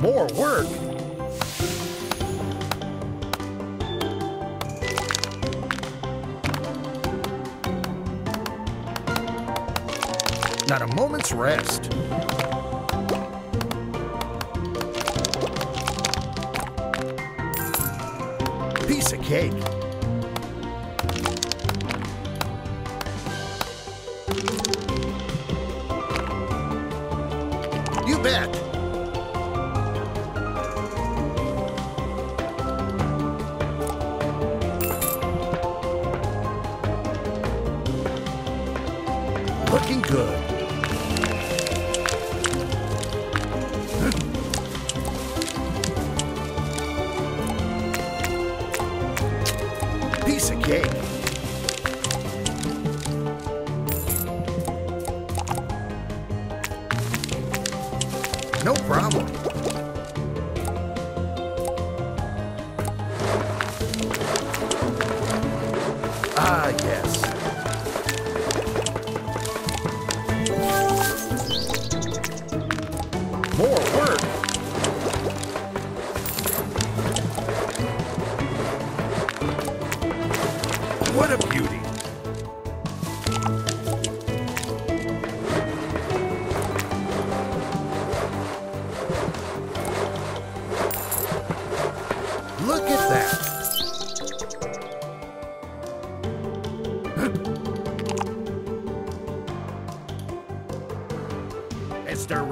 More work? Not a moment's rest. Piece of cake. Looking good. Piece of cake. No problem. Ah, yes. More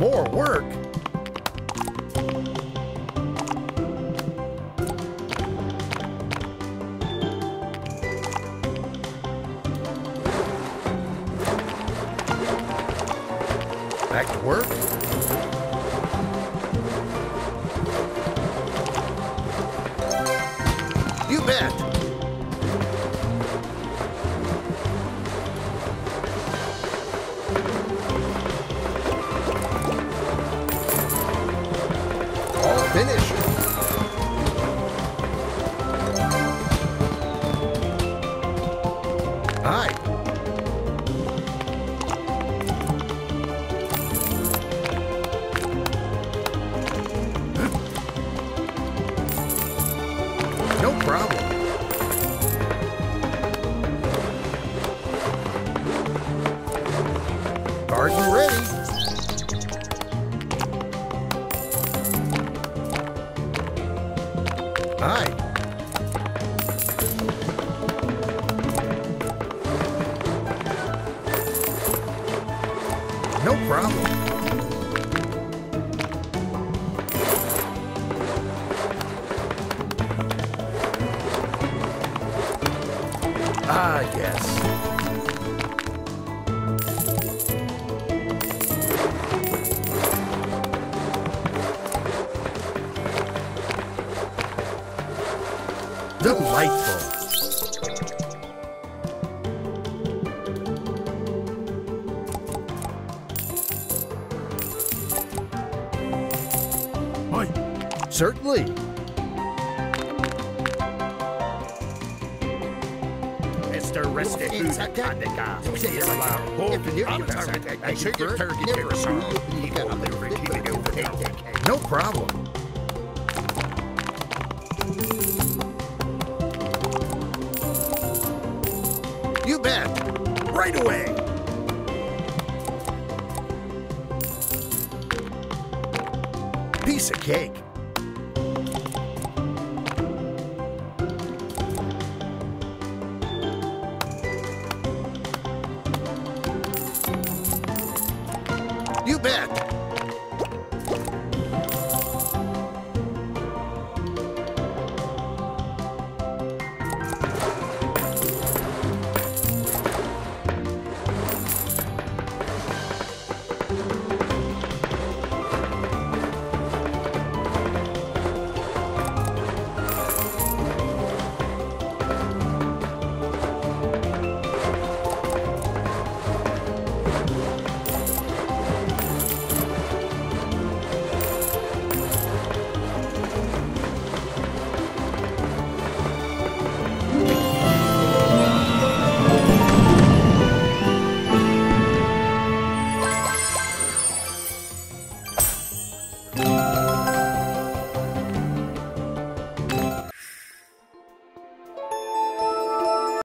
More work. Back to work. You bet. Garden ready. Aye. No problem. Ah, yes. Delightful. Certainly. Mr. Risky Food Handicap is allowed home target and sugar turkey carousel. No problem. Right away. Piece of cake.